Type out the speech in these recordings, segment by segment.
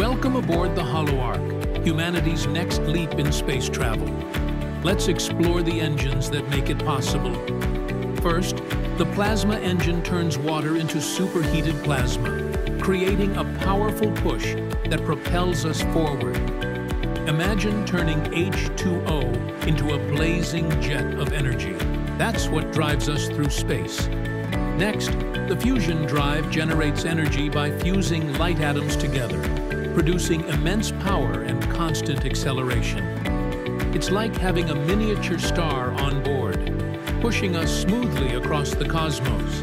Welcome aboard the HoloArk, humanity's next leap in space travel. Let's explore the engines that make it possible. First, the plasma engine turns water into superheated plasma, creating a powerful push that propels us forward. Imagine turning H2O into a blazing jet of energy. That's what drives us through space. Next, the fusion drive generates energy by fusing light atoms together, producing immense power and constant acceleration. It's like having a miniature star on board, pushing us smoothly across the cosmos.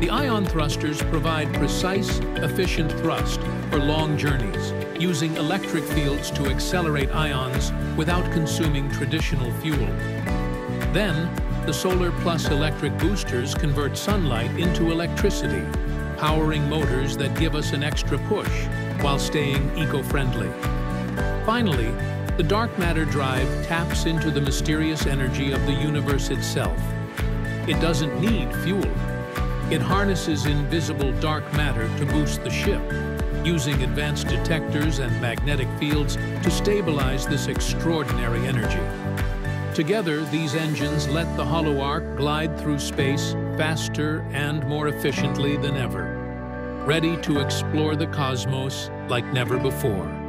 The ion thrusters provide precise, efficient thrust for long journeys, using electric fields to accelerate ions without consuming traditional fuel. Then, the Solar Plus electric boosters convert sunlight into electricity, powering motors that give us an extra push while staying eco-friendly. Finally, the dark matter drive taps into the mysterious energy of the universe itself. It doesn't need fuel. It harnesses invisible dark matter to boost the ship, using advanced detectors and magnetic fields to stabilize this extraordinary energy. Together, these engines let the HoloArk glide through space faster and more efficiently than ever, ready to explore the cosmos like never before.